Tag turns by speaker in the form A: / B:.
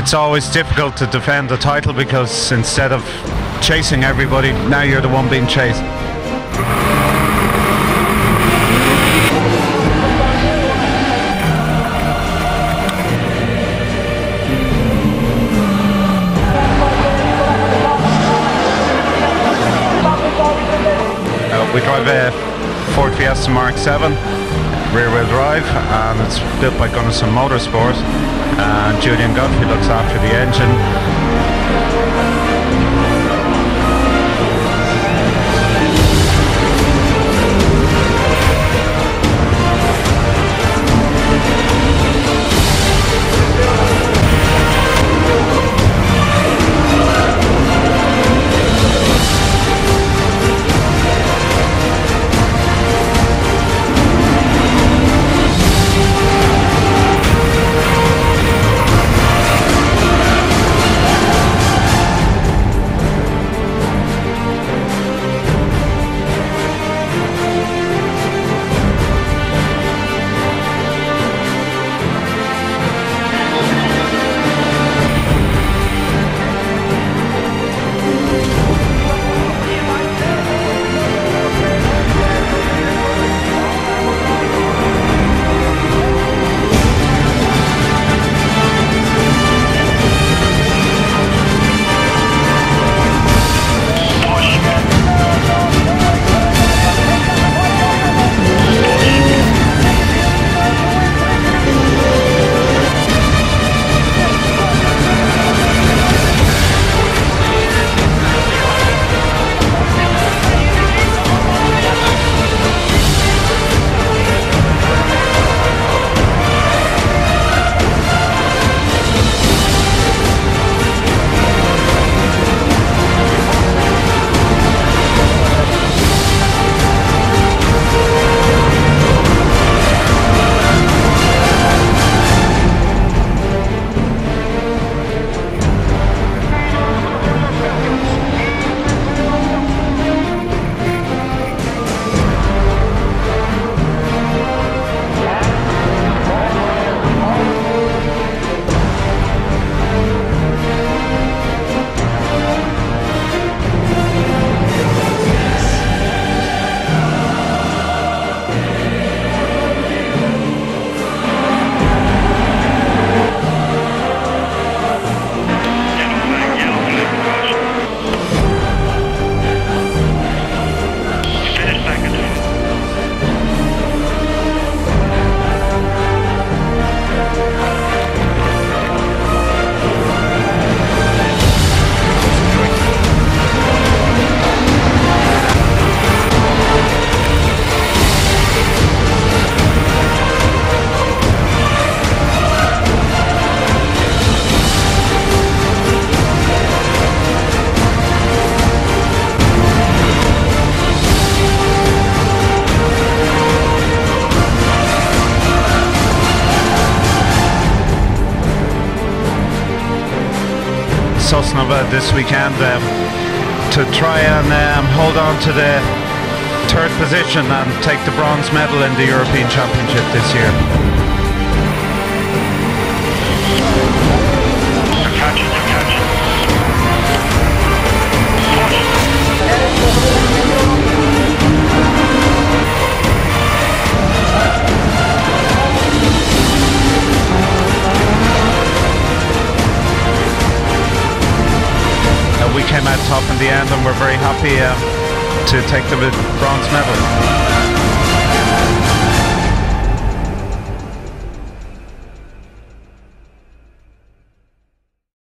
A: It's always difficult to defend the title because instead of chasing everybody, now you're the one being chased. Uh, we drive a Ford Fiesta Mark 7 rear wheel drive and it's built by Gunnison Motorsport and Julian Godfrey looks after the engine Sosnova this weekend um, to try and um, hold on to the third position and take the bronze medal in the European Championship this year. Came out top in the end and we're very happy um, to take the bronze medal.